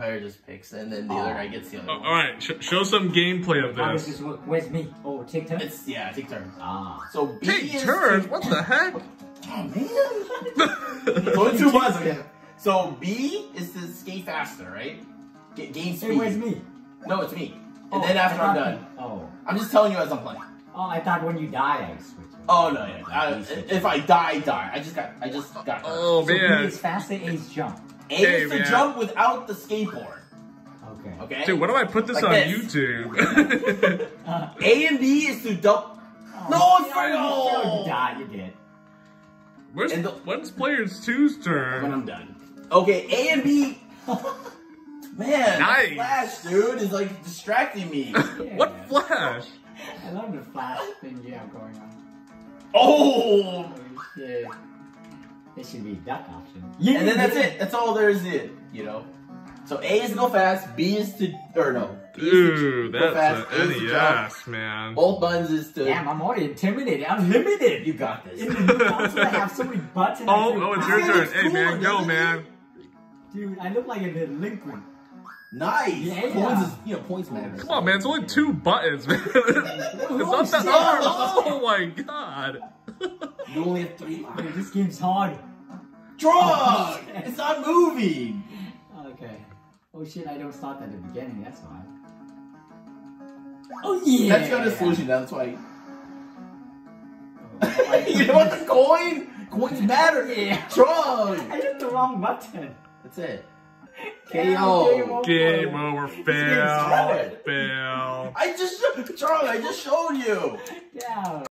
player just picks, and then the other guy gets the other Oh, one. all right, sh show some gameplay of this. this? Where's me? Oh, take turn. It's yeah, take turns. Ah. So B Take is turns? To, What the heck? oh man. so it's two buttons. Okay. So B is to skate faster, right? Get gain speed. Hey, where's me? No, it's me. And Oh, then after I I'm thought- done, Oh. I'm just telling you as I'm playing. Oh, I thought when you die, I switch. Oh no, yeah. I, if I die, I die. I just got, I just got. hurt. Oh So B man, is faster, A is jump. A Hey, is to man. jump without the skateboard. Okay. Okay. dude, what if I put this Like on this. YouTube? Uh, A and B is to dump. oh, No, you it's know, you know no. You died, you did. Where's And the- when's players two's turn? When? I'm done. Okay, A and B. Man, Nice. flash, dude, is like distracting me. What flash? I love the flash thing you have going on. oh, Oh shit. There should be duck option. and then that's it. That's all there is. to It, you know. So A is to go fast. B is to, or no. B is to Dude, go that's fast, A an is to. NES, man. Both buttons is to. Damn, I'm already intimidated. I'm limited. You got this. In the new console, I have so many buttons. Oh, oh, it's your turn. Hey, cool, man, go, man. Dude, I look like a delinquent. Nice. Yeah. Points is, you know, points matter. Come on, man. It's only two buttons, man. it's not that shit. hard. Oh my god. You only have three lives. Dude, this game's hard. Drug! It's not moving. Okay. Oh shit, I don't start at the beginning, that's why. Oh yeah! That's got a solution. That's why. Oh, you know what? The coin? Coins matter. Yeah. Drug. I hit the wrong button. That's it. Damn, KO. Game over. game's Fail. hard. Fail. I just, Charlie, I just showed you. Yeah.